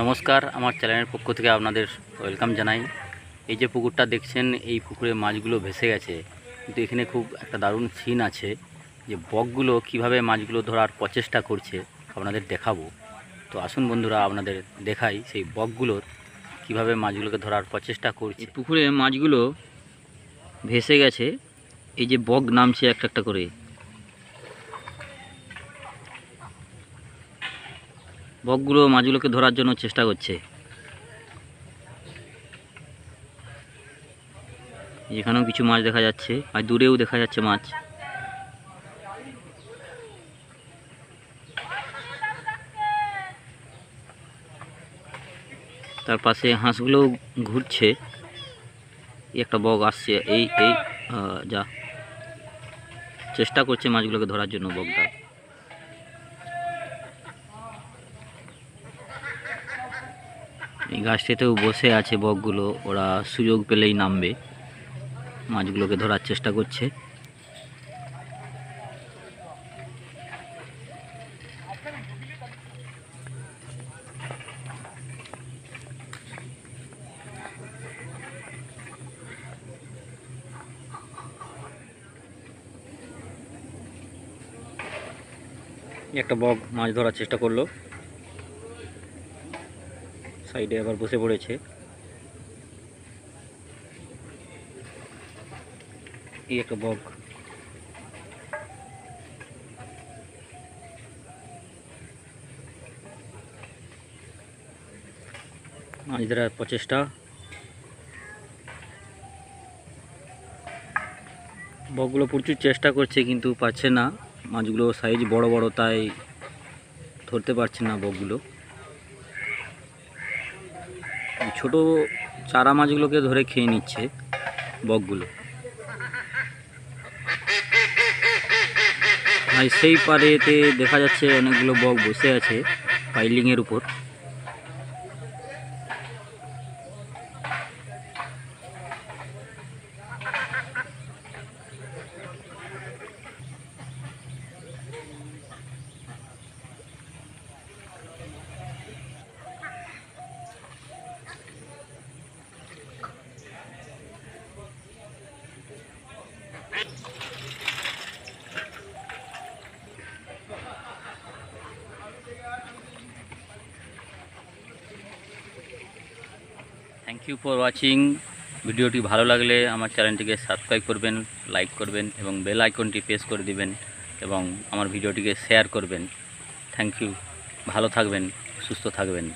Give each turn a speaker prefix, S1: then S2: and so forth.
S1: নমস্কার, আমার চ্যানেলের পক্ষ থেকে আপনাদের ওয়েলকাম জানাই। এই যে পুকুরটা দেখছেন, এই পুকুরে মাছগুলো ভেসে গেছে। কিন্তু এখানে খুব একটা দারুণ সিন আছে যে বকগুলো কীভাবে মাছগুলো ধরার প্রচেষ্টা করছে, আপনাদের দেখাবো। তো আসুন বন্ধুরা, আপনাদের দেখাই সেই বকগুলোর কীভাবে মাছগুলোকে ধরার প্রচেষ্টা করছে। পুকুরে মাছগুলো ভেসে গেছে। এই যে বক নামছে একটা একটা করে। বকগুলো মাছগুলোকে ধরার জন্য চেষ্টা করছে। এখানেও কিছু মাছ দেখা যাচ্ছে, আর দূরেও দেখা যাচ্ছে মাছ। তার পাশে হাঁসগুলোও ঘুরছে। একটা বক আসছে, এই এই যা। চেষ্টা করছে মাছগুলোকে ধরার জন্য বকটা। এই গাছটিতেও বসে আছে বকগুলো, ওরা সুযোগ পেলেই নামবে। মাছগুলোকে ধরার চেষ্টা করছে। একটা বক মাছ ধরার চেষ্টা করল। সাইডে আবার বসে পড়েছে। এই একটা বক। মাছ ধরার প্রচেষ্টা বকগুলো প্রচুর চেষ্টা করছে কিন্তু পাচ্ছে না। মাছগুলো সাইজ বড় বড়, তাই ধরতে পারছে না বকগুলো। ছোট চারা মাছগুলোকে ধরে খেয়ে নিচ্ছে বকগুলো। আর সেই পারেতে দেখা যাচ্ছে অনেকগুলো বক বসে আছে পাইলিংয়ের উপর। থ্যাংক ইউ ফর ওয়াচিং ভিডিওটি ভালো লাগলে আমার চ্যানেলটিকে সাবস্ক্রাইব করবেন লাইক করবেন এবং বেল আইকনটি প্রেস করে দিবেন এবং আমার ভিডিওটিকে শেয়ার করবেন। থ্যাংক ইউ ভালো থাকবেন, সুস্থ থাকবেন।